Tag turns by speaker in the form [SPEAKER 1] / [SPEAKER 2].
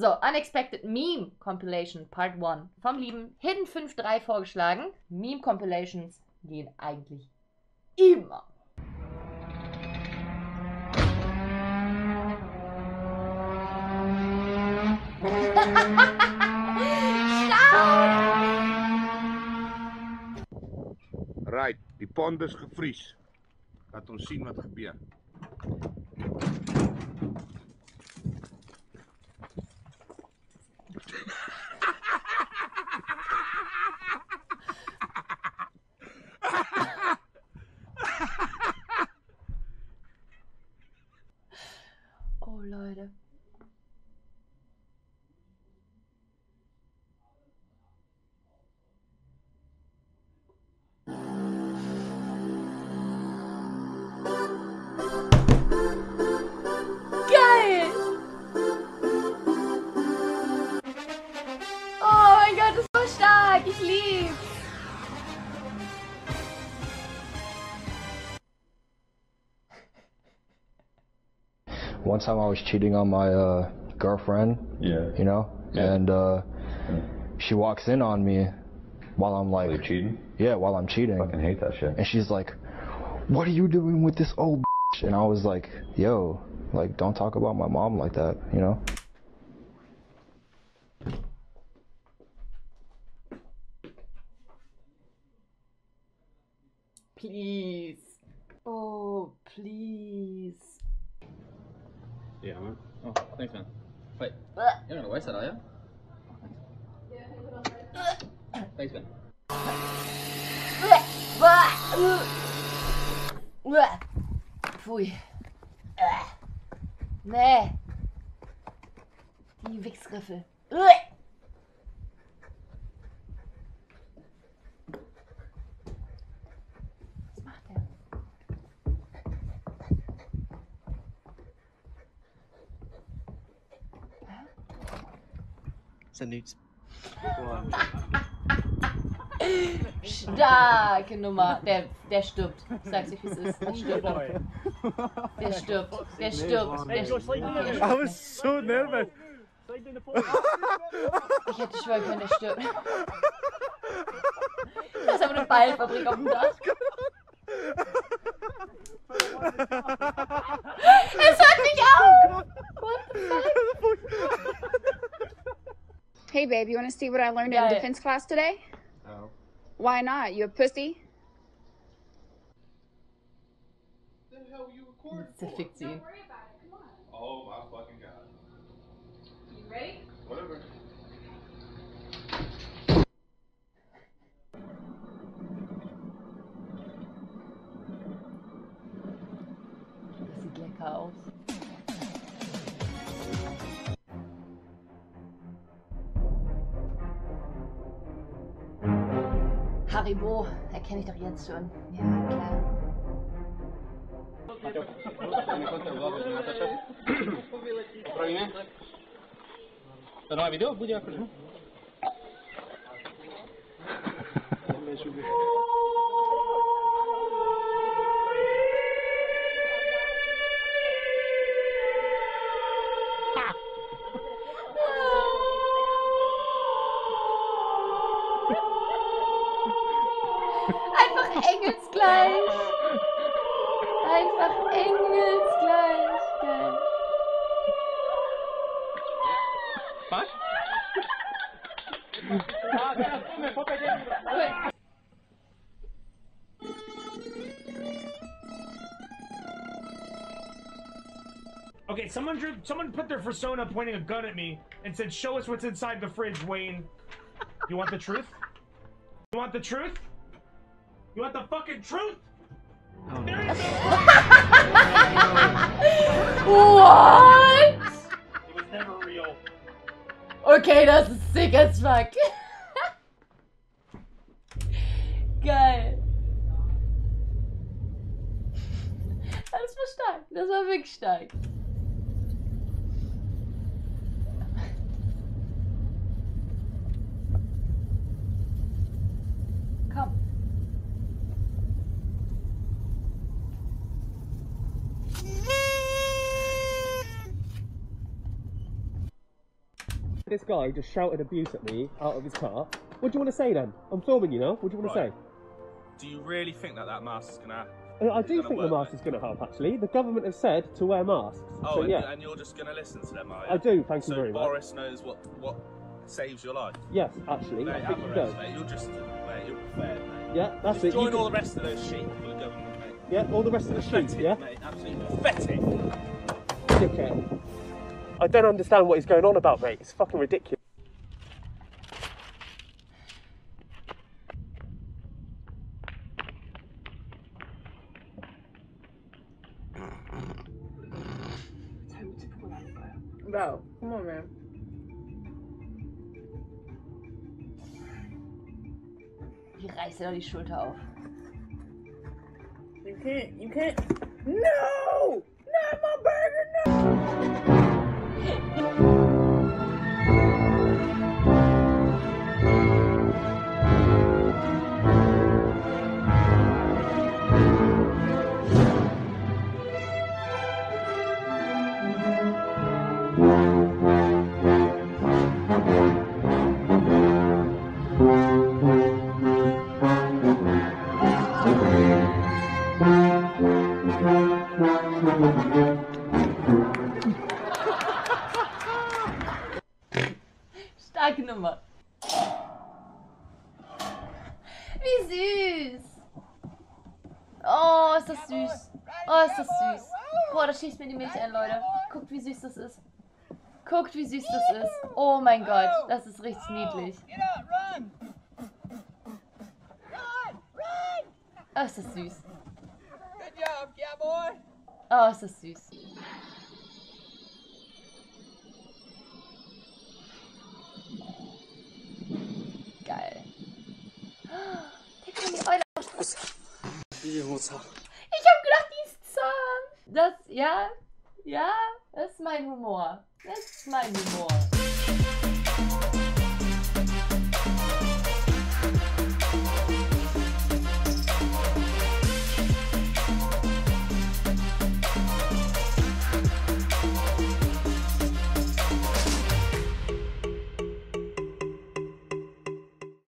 [SPEAKER 1] So, Unexpected Meme Compilation Part 1 vom lieben Hidden 53 vorgeschlagen. Meme Compilations gehen eigentlich immer.
[SPEAKER 2] Right, die pond is gevries. Laat ons sien wat gebeur.
[SPEAKER 1] Oh
[SPEAKER 3] One time I was cheating on my uh, girlfriend,
[SPEAKER 4] Yeah.
[SPEAKER 3] you know,
[SPEAKER 4] Yeah.
[SPEAKER 3] and uh, she walks in on me while I'm like,
[SPEAKER 4] Are you cheating?
[SPEAKER 3] yeah, while I'm cheating, I
[SPEAKER 4] Fucking hate that shit.
[SPEAKER 3] and she's like, "What are you doing with this old?" Bitch? And I was like, "Yo, like, don't talk about my mom like that, you know."
[SPEAKER 1] Please. Oh, please.
[SPEAKER 5] Yeah, man. Oh, thanks, man. Wait, you're not gonna waste that, are you? Thanks, man.
[SPEAKER 1] Uah, uah, uah. Uah. Pfui. Uah. Nee. Die Wichsriffel. Starke Nummer. Der, der stirbt. Ich sag's euch, wie es ist. Der stirbt. Der stirbt. Der stirbt. Der stirbt.
[SPEAKER 6] I was so nervous.
[SPEAKER 1] Ich hätte schwören können, der stirbt. Da ist aber eine Ballfabrik auf dem Dach. Es hört nicht auf! What the fuck?
[SPEAKER 7] Hey, babe, you want to see what I learned
[SPEAKER 1] Got
[SPEAKER 7] in
[SPEAKER 1] it.
[SPEAKER 7] defense class today?
[SPEAKER 4] No.
[SPEAKER 7] Why not? You a pussy?
[SPEAKER 1] Zerfickt sie ihn.
[SPEAKER 2] Oh my fucking god.
[SPEAKER 7] You ready?
[SPEAKER 2] Whatever.
[SPEAKER 1] Das sieht lecker Haribo, erkenne ich doch jetzt schon. Ja, klar.
[SPEAKER 5] To nové video bude
[SPEAKER 1] engelsgleich. Einfach engelsgleich. Geil.
[SPEAKER 5] Was?
[SPEAKER 6] Okay, someone drew. Someone put their persona pointing a gun at me and said, "Show us what's inside the fridge, Wayne." You want the truth? You want the truth? You want the fucking truth? Oh, there you go.
[SPEAKER 1] What?
[SPEAKER 6] It was never real.
[SPEAKER 1] Okay, that's ist sick as fuck. Geil. Das war stark. Das war wirklich stark.
[SPEAKER 4] This guy just shouted abuse at me out of his car. What do you want to say then? I'm filming you now. What do you want
[SPEAKER 8] Right.
[SPEAKER 4] to say?
[SPEAKER 8] Do you really think that that mask is gonna?
[SPEAKER 4] Uh, I do think the mask is going to help. Actually, the government has said to wear masks.
[SPEAKER 8] Oh,
[SPEAKER 4] so
[SPEAKER 8] and,
[SPEAKER 4] yeah,
[SPEAKER 8] and you're just gonna listen to them, are you?
[SPEAKER 4] I do. Thank
[SPEAKER 8] so
[SPEAKER 4] you very much.
[SPEAKER 8] Boris knows what what saves your life.
[SPEAKER 4] Yes, actually,
[SPEAKER 8] Mate,
[SPEAKER 4] I think
[SPEAKER 8] rest, mate. You're just, mate, you're prepared, mate.
[SPEAKER 4] Yeah, that's
[SPEAKER 8] Just
[SPEAKER 4] it. You
[SPEAKER 8] join
[SPEAKER 4] can-
[SPEAKER 8] all the rest of those sheep for the government, mate.
[SPEAKER 4] Yeah, all the rest of the sheep.
[SPEAKER 8] Pathetic,
[SPEAKER 4] Yeah,
[SPEAKER 8] mate. Absolutely pathetic.
[SPEAKER 4] dickhead. I don't understand what he's going on about, mate. It's fucking ridiculous.
[SPEAKER 1] Bro, come on, man. Ich reiß dir doch die Schulter auf. You can't, you can't. No! Starke Nummer. Wie süß. Oh, ist das süß. Oh, ist das süß. Boah, da schießt mir die Milch ein, Leute. Guckt, wie süß das ist. Guckt, wie süß das ist. Oh mein Gott, das ist richtig niedlich. Oh, ist das süß. Oh, ist das süß. Geil. Der kann die Eule Ich hab gedacht, die ist zahm. Das, ja, ja, das ist mein Humor. This might be more.